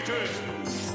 defeated!